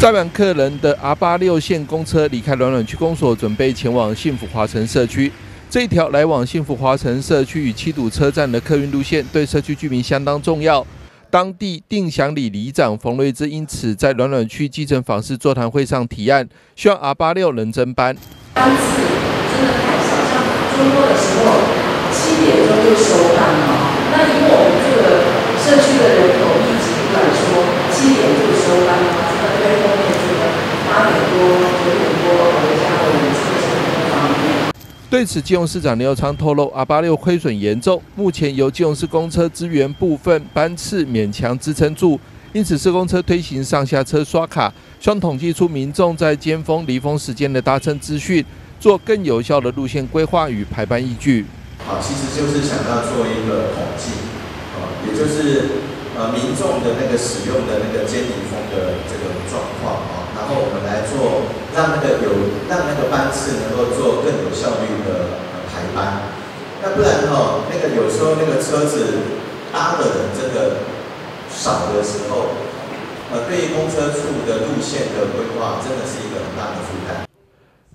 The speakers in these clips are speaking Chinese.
载满客人的 R 八六线公车离开暖暖区公所，准备前往幸福华城社区。这一条来往幸福华城社区与七堵车站的客运路线，对社区居民相当重要。当地定祥里里长冯瑞芝因此在暖暖区基层访视座谈会上提案，希望 R 八六能增班。班次真的太少，像周末的时候七点钟就收班了。那以我们这个社区的人口密集度来说，七点就收班的话，真的对后面这个八点多、九点多回家的人，真的是很不方便。对此，基隆市长刘昌透露阿八六亏损严重，目前由基隆市公车资源部分班次勉强支撑住，因此市公车推行上下车刷卡，希望统计出民众在尖峰、离峰时间的搭乘资讯，做更有效的路线规划与排班依据。好，其实就是想要做一个统计，啊，也就是呃民众的那个使用的那个尖顶峰的这个状况啊，然后我们来做。让那个有让那个班次能够做，不然哈，那个有时候那个车子搭的人真的少的时候，呃，对于公车处的路线的规划，真的是一个很大的负担。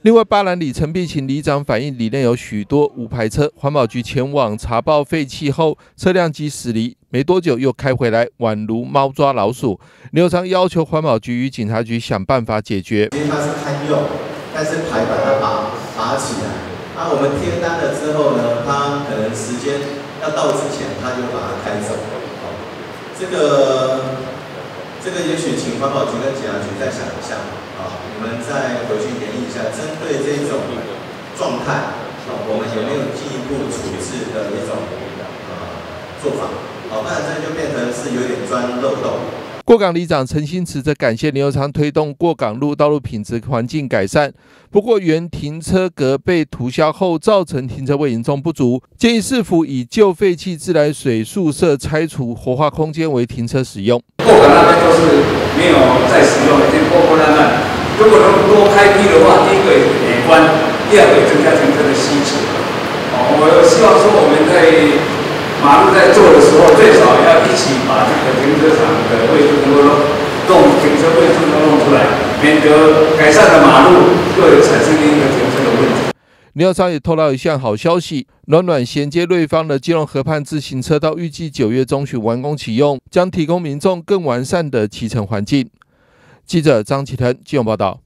另外，巴兰里陈碧琴里长反映，里内有许多无牌车。环保局前往查报废弃后，车辆即驶离，没多久又开回来，宛如猫抓老鼠。刘长要求环保局与警察局想办法解决。因为它是堪用，但是牌把它拔拔起来。那我们贴单了之后呢，他可能时间要到之前，他就把它开走。这个这个也许请环保局跟警察局再想一下。我们再回去研议一下，针对这种状态，啊，我们有没有进一步处置的一种呃做法？好，不然这就变成是有点钻漏洞。过港里长陈新慈则感谢牛长推动过港路道路品质环境改善。不过，原停车格被涂销后，造成停车位严重不足，建议市府以旧废弃自来水宿舍拆除活化空间为停车使用。过港那边都是没有在使用，已经破破烂烂。如果能多开辟的话，第一个美观，第二个增加停车的需求。哦，我希望说我们在马路在做的时候，最少要一起把这个停车场的位置能够弄停车位置能弄出来，有改善了马路会产生一个停车的问题。林耀昌也透露一项好消息：暖暖衔接瑞芳的金融河畔自行车道，预计九月中旬完工启用，将提供民众更完善的骑乘环境。记者张启腾，金融报道。